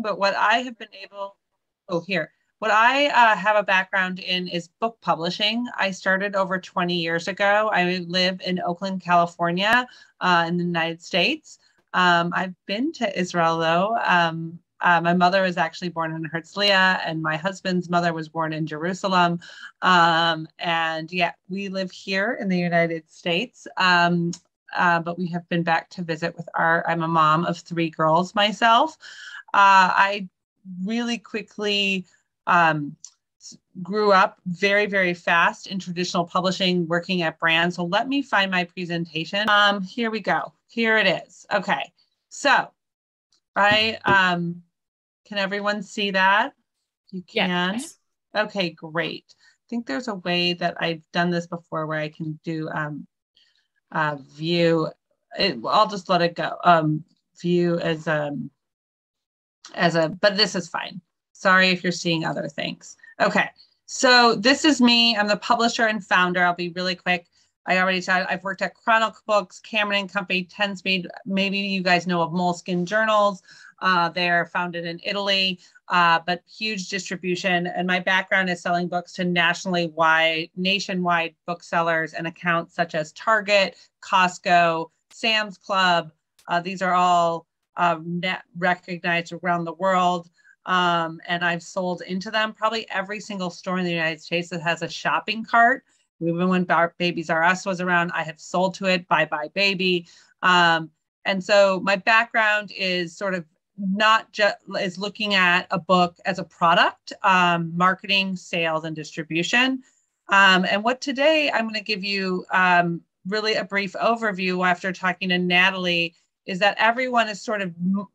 but what I have been able, oh, here, what I uh, have a background in is book publishing. I started over 20 years ago. I live in Oakland, California, uh, in the United States. Um, I've been to Israel though. Um, uh, my mother was actually born in Herzliya, and my husband's mother was born in Jerusalem. Um, and yeah, we live here in the United States. Um, uh, but we have been back to visit with our. I'm a mom of three girls myself. Uh, I really quickly um, grew up very, very fast in traditional publishing, working at brands. So let me find my presentation. Um, here we go. Here it is. Okay. So I um, can everyone see that? You can? Yes. Okay, great. I think there's a way that I've done this before where I can do um, uh, view. It, I'll just let it go. Um, view as um, as a, but this is fine. Sorry if you're seeing other things. Okay, so this is me. I'm the publisher and founder. I'll be really quick. I already said I've worked at Chronicle Books, Cameron and Company, Ten Speed. Maybe you guys know of Moleskine Journals. Uh, they're founded in Italy, uh, but huge distribution. And my background is selling books to nationally wide, nationwide booksellers and accounts such as Target, Costco, Sam's Club. Uh, these are all um, recognized around the world. Um, and I've sold into them probably every single store in the United States that has a shopping cart. Even when Bar- Babies R Us was around, I have sold to it. Bye bye baby. Um, and so my background is sort of not just is looking at a book as a product, um, marketing, sales, and distribution. Um, and what today I'm going to give you um, really a brief overview after talking to Nathalie is that everyone is sort of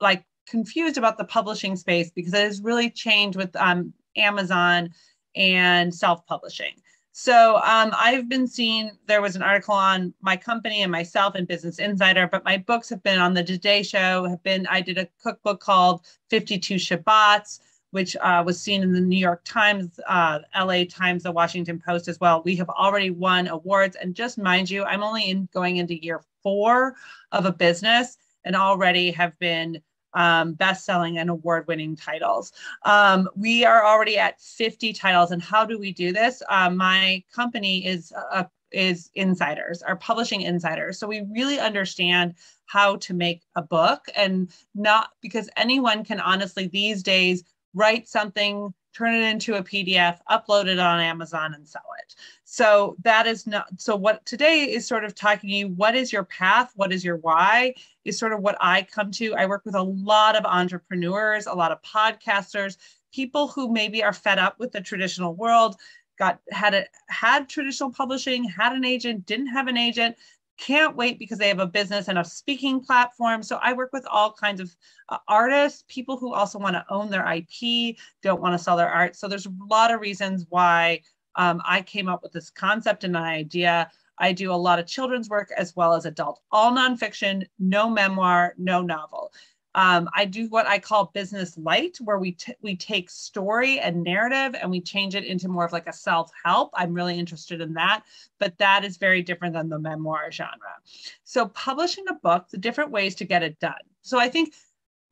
like confused about the publishing space because it has really changed with um, Amazon and self-publishing. So um, I've been seeing there was an article on my company and myself in Business Insider, but my books have been on the Today Show. Have been I did a cookbook called 52 Shabbats, which uh, was seen in the New York Times, uh, LA Times, the Washington Post as well. We have already won awards, and just mind you, I'm only in going into year four of a business, and already have been um, best-selling and award-winning titles. Um, we are already at 50 titles, and how do we do this? Uh, my company is uh, is insiders, our publishing insiders. So we really understand how to make a book, and not because anyone can honestly these days write something turn it into a PDF, upload it on Amazon, and sell it. So that is not so what today is sort of talking to you what is your path? What is your why? Is sort of what I come to. I work with a lot of entrepreneurs a lot of podcasters people who maybe are fed up with the traditional world got had it had traditional publishing had an agent didn't have an agent can't wait because they have a business and a speaking platform. So I work with all kinds of uh, artists, people who also want to own their IP, don't want to sell their art. So there's a lot of reasons why um, I came up with this concept and an idea. I do a lot of children's work as well as adult, all nonfiction, no memoir, no novel. Um, I do what I call business light, where we we take story and narrative and we change it into more of like a self help. I'm really interested in that, but that is very different than the memoir genre. So publishing a book, the different ways to get it done. So I think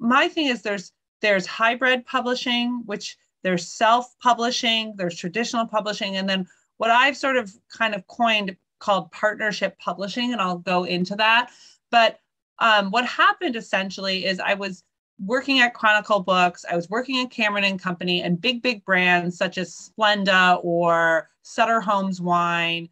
my thing is there's there's hybrid publishing, which there's self-publishing, there's traditional publishing, and then what I've sort of kind of coined called partnership publishing, and I'll go into that. But um, what happened essentially is I was working at Chronicle Books, I was working at Cameron and Company, and big, big brands such as Splenda or Sutter Homes Wine,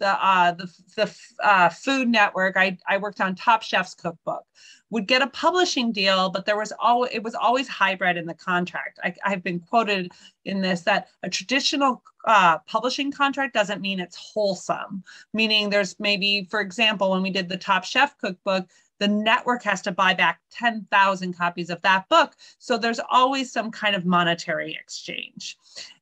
the uh, the, the uh, Food Network. I, I worked on Top Chef's cookbook would get a publishing deal, but there was always it was always hybrid in the contract. I, I've been quoted in this that a traditional uh, publishing contract doesn't mean it's wholesome. Meaning, there's maybe, for example, when we did the Top Chef cookbook, the network has to buy back 10,000 copies of that book. So there's always some kind of monetary exchange.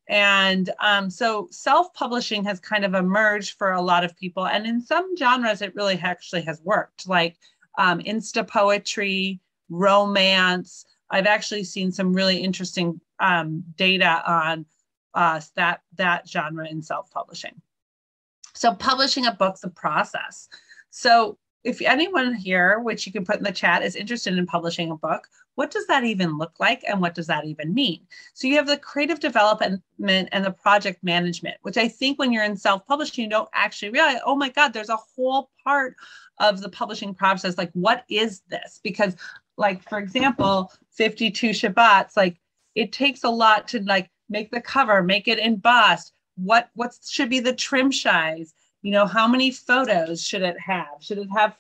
And um, so self publishing has kind of emerged for a lot of people. And in some genres, it really actually has worked. Like um, insta poetry, romance. I've actually seen some really interesting um, data on uh, that that genre in self-publishing. So publishing a book's a process. So if anyone here, which you can put in the chat, is interested in publishing a book, what does that even look like and what does that even mean? So you have the creative development and the project management, which I think when you're in self-publishing, you don't actually realize, oh my God, there's a whole part of the publishing process. Like, what is this? Because like, for example, 52 Shabbats, like it takes a lot to like make the cover, make it embossed. What what should be the trim size? You know, how many photos should it have? Should it have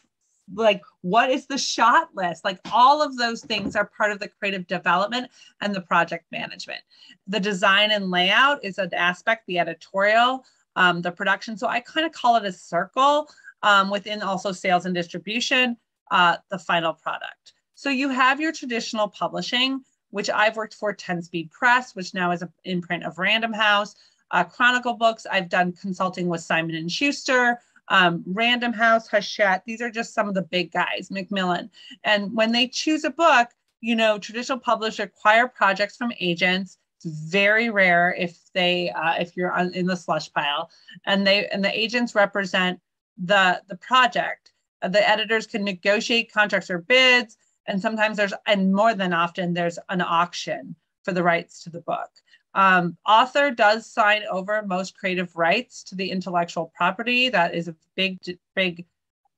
like what is the shot list? Like all of those things are part of the creative development and the project management. The design and layout is an aspect the editorial um, the production. So i kind of call it a circle um, within also sales and distribution uh, the final product. So you have your traditional publishing which i've worked for 10 speed press which now is an imprint of random house uh, chronicle books. I've done consulting with simon and schuster um, Random House, Hachette. These are just some of the big guys, Macmillan. And when they choose a book, you know, traditional publishers acquire projects from agents. It's very rare if they uh, if you're on, in the slush pile, and they and the agents represent the the project. Uh, the editors can negotiate contracts or bids, and sometimes there's and more than often there's an auction for the rights to the book. Um, author does sign over most creative rights to the intellectual property. That is a big, big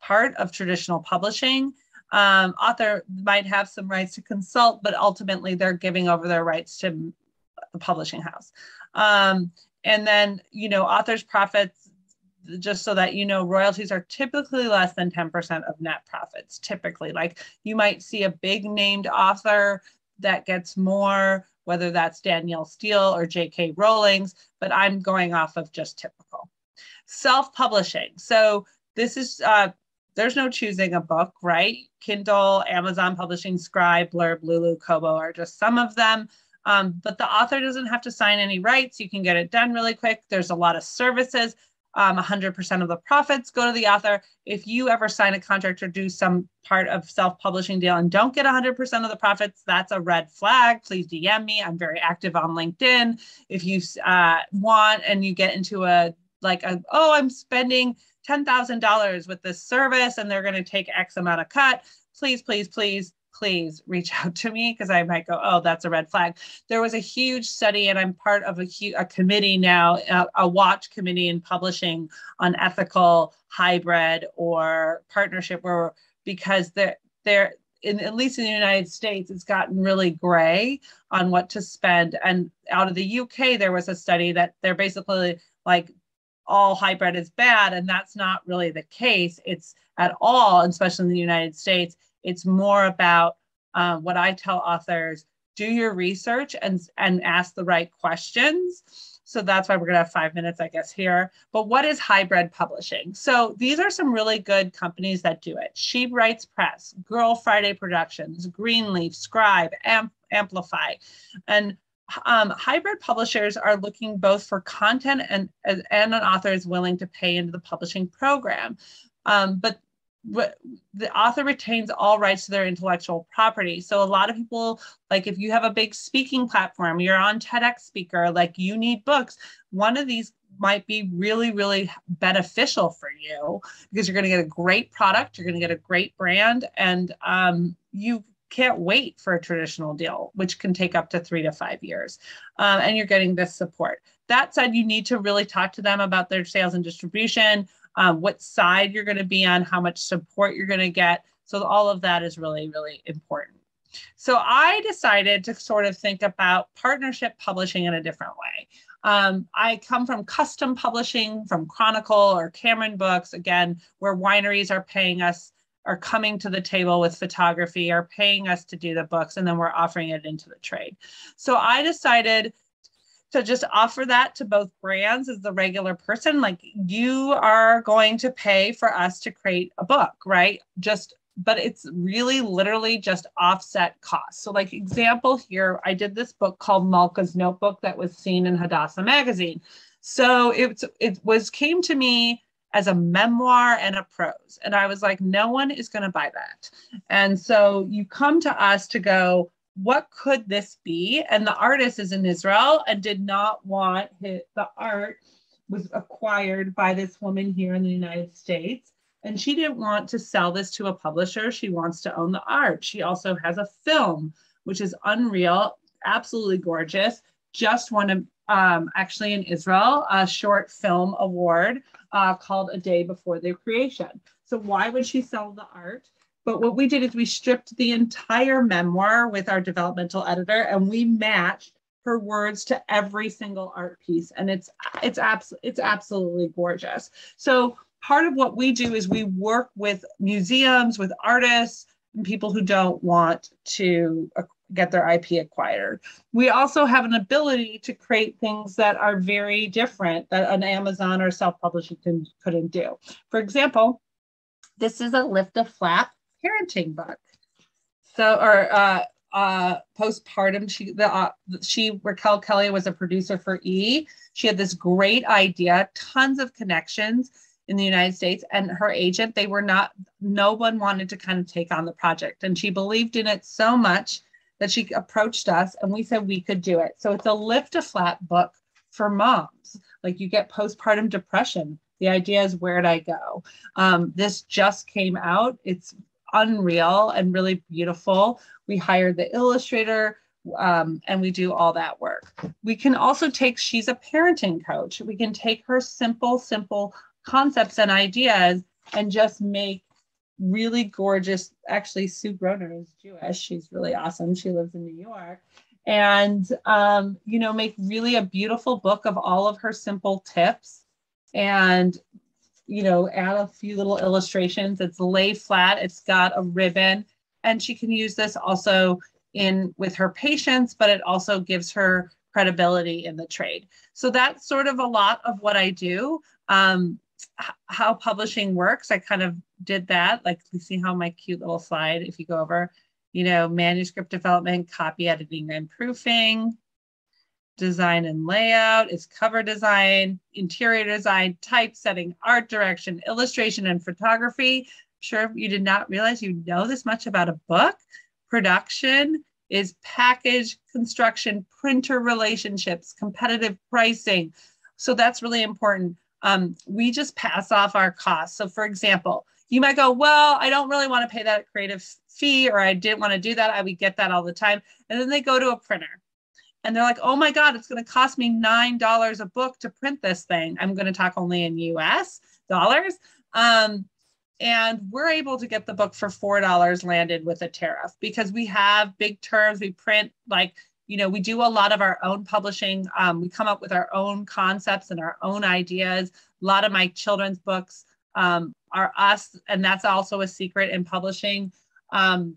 part of traditional publishing. Um, author might have some rights to consult, but ultimately they're giving over their rights to the publishing house. Um, and then, you know, author's profits, just so that you know, royalties are typically less than 10% of net profits. Typically, like you might see a big named author that gets more whether that's Danielle Steel or J.K. Rowling's, but I'm going off of just typical. Self publishing. So this is, uh, there's no choosing a book, right? Kindle, Amazon Publishing, Scribe, Blurb, Lulu, Kobo are just some of them. Um, but the author doesn't have to sign any rights. You can get it done really quick. There's a lot of services um, 100% of the profits go to the author. If you ever sign a contract or do some part of self-publishing deal and don't get 100% of the profits, that's a red flag. Please DM me. I'm very active on LinkedIn. If you uh, want and you get into a like, a, oh, I'm spending $10,000 with this service and they're going to take X amount of cut, please, please, please please reach out to me because I might go, oh, that's a red flag. There was a huge study, and I'm part of a, a committee now, a, a watch committee in publishing on ethical hybrid or partnership, where because they're, they're in, at least in the United States, it's gotten really gray on what to spend. And out of the UK, there was a study that they're basically like all hybrid is bad, and that's not really the case. It's at all, especially in the United States. It's more about uh, what I tell authors do your research and, and ask the right questions. So that's why we're going to have five minutes, I guess, here. But what is hybrid publishing? So these are some really good companies that do it She Writes Press, Girl Friday Productions, Greenleaf, Scribe, Amp- Amplify. And um, hybrid publishers are looking both for content and, and an author is willing to pay into the publishing program. Um, but the author retains all rights to their intellectual property. So a lot of people, like if you have a big speaking platform, you're on TEDx speaker, like you need books. One of these might be really, really beneficial for you because you're going to get a great product, you're going to get a great brand, and um, you can't wait for a traditional deal, which can take up to three to five years. Um, and you're getting this support. That said, you need to really talk to them about their sales and distribution um, what side you're going to be on, how much support you're going to get. So all of that is really, really important. So I decided to sort of think about partnership publishing in a different way. Um, I come from custom publishing from Chronicle or Cameron Books, again, where wineries are paying us, are coming to the table with photography, are paying us to do the books, and then we're offering it into the trade. So I decided to just offer that to both brands as the regular person like you are going to pay for us to create a book right? Just but it's really literally just offset costs. So like example here i did this book called malka's notebook that was seen in hadassah magazine. So it, it was came to me as a memoir and a prose and i was like no one is going to buy that. And so you come to us to go what could this be? And the artist is in Israel and did not want his, the art was acquired by this woman here in the United States. And she didn't want to sell this to a publisher. She wants to own the art. She also has a film which is unreal, absolutely gorgeous. Just won a, um, actually in Israel a short film award uh, called A Day Before Their Creation. So why would she sell the art? But what we did is we stripped the entire memoir with our developmental editor and we matched her words to every single art piece and it's it's abs- it's absolutely gorgeous. So part of what we do is we work with museums, with artists, and people who don't want to get their IP acquired. We also have an ability to create things that are very different that an Amazon or self-publishing couldn't do. For example, this is a lift a flap parenting book. So, or uh, uh, postpartum, she the uh, she Raquel Kelly was a producer for E. She had this great idea, tons of connections in the United States, and her agent. They were not. No one wanted to kind of take on the project, and she believed in it so much that she approached us, and we said we could do it. So it's a lift a flap book for moms. Like you get postpartum depression. The idea is where'd I go? Um, this just came out. It's unreal and really beautiful. We hired the illustrator um, and we do all that work. We can also take, she's a parenting coach. We can take her simple, simple concepts and ideas and just make really gorgeous. Actually, Sue Groner is Jewish. She's really awesome. She lives in New York. And, um, you know, make really a beautiful book of all of her simple tips and you know, add a few little illustrations. It's lay flat, it's got a ribbon, and she can use this also in with her patients, but it also gives her credibility in the trade. So that's sort of a lot of what I do. Um, how publishing works, I kind of did that. Like you see how my cute little slide, if you go over, you know, manuscript development, copy editing and proofing, design and layout, it's cover design, interior design, typesetting, art direction, illustration, and photography. I'm sure you did not realize you know this much about a book. Production is package construction, printer relationships, competitive pricing. So that's really important. Um, we just pass off our costs. So, for example, you might go, Well, I don't really want to pay that creative fee, or I didn't want to do that. I would get that all the time. And then they go to a printer and they're like, oh my God, it's going to cost me $9 a book to print this thing. I'm going to talk only in US dollars. Um, and we're able to get the book for $4 landed with a tariff because we have big terms. We print like, you know, we do a lot of our own publishing. Um, we come up with our own concepts and our own ideas. A lot of my children's books um, are us, and that's also a secret in publishing. Um,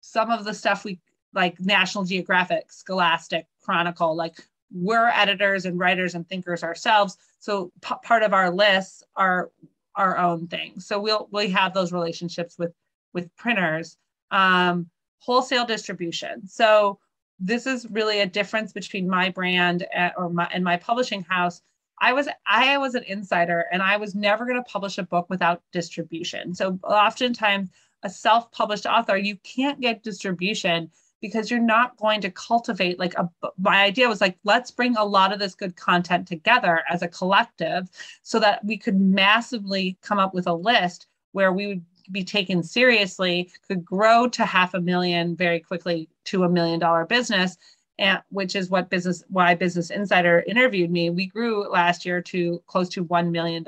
some of the stuff we like National Geographic, Scholastic, Chronicle, like we're editors and writers and thinkers ourselves. So p- part of our lists are our own things. So we'll we have those relationships with with printers. Um, wholesale distribution. So this is really a difference between my brand and, or my and my publishing house. I was I was an insider and I was never going to publish a book without distribution. So oftentimes a self-published author, you can't get distribution because you're not going to cultivate like a my idea was like let's bring a lot of this good content together as a collective so that we could massively come up with a list where we would be taken seriously could grow to half a million very quickly to a million dollar business. And which is what business why business insider interviewed me. We grew last year to close to $1 million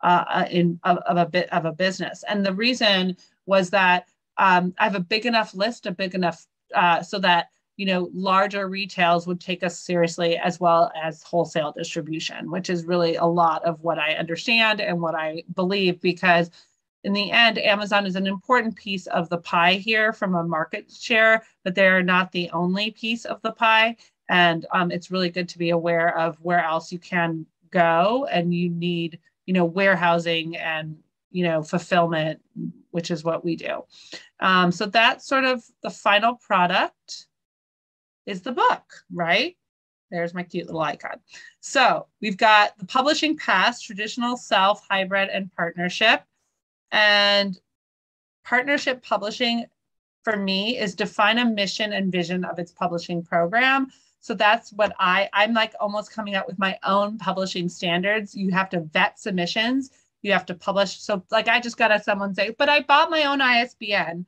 uh, in of, of a bit of a business. And the reason was that um, I have a big enough list, a big enough uh, so that you know larger retails would take us seriously as well as wholesale distribution, which is really a lot of what I understand and what I believe because in the end, Amazon is an important piece of the pie here from a market share, but they're not the only piece of the pie. And um, it's really good to be aware of where else you can go and you need, you know, warehousing and you know, fulfillment, which is what we do. Um, so that's sort of the final product is the book, right? There's my cute little icon. So we've got the publishing path, traditional, self, hybrid, and partnership. And partnership publishing for me is define a mission and vision of its publishing program. So that's what I, I'm like almost coming out with my own publishing standards. You have to vet submissions you have to publish. So like I just got a someone say, but I bought my own ISBN.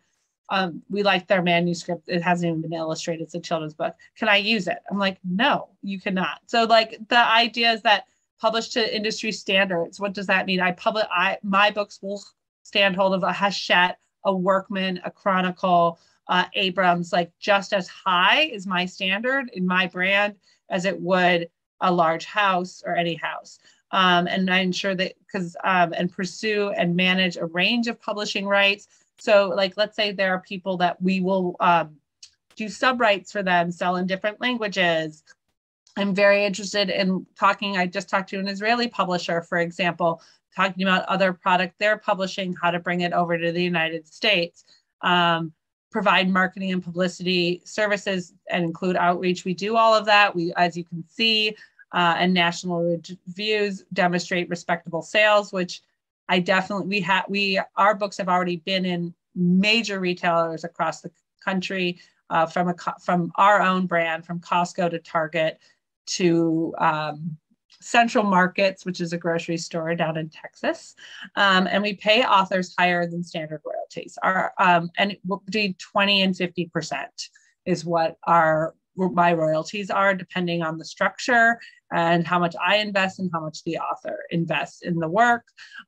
um, we like their manuscript. It hasn't even been illustrated. It's a children's book. Can I use it? I'm like, no, you cannot. So like the idea is that published to industry standards. What does that mean? I publish I my books will stand hold of a Hachette, a Workman, a Chronicle, uh, Abrams, like just as high is my standard in my brand as it would a large house or any house. Um, and I ensure that because um, and pursue and manage a range of publishing rights. So, like, let's say there are people that we will um, do sub rights for them, sell in different languages. I'm very interested in talking. I just talked to an Israeli publisher, for example, talking about other product they're publishing, how to bring it over to the United States. Um, provide marketing and publicity services and include outreach. We do all of that. We, as you can see, uh, and national reviews demonstrate respectable sales, which I definitely we have we our books have already been in major retailers across the country uh, from a from our own brand from Costco to Target to um, Central Markets, which is a grocery store down in Texas, um, and we pay authors higher than standard royalties. Our um, and between twenty and fifty percent is what our my royalties are, depending on the structure and how much I invest and how much the author invests in the work.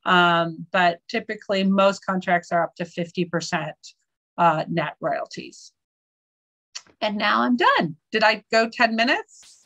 Um, but typically, most contracts are up to fifty percent uh, net royalties. And now I'm done. Did I go ten minutes?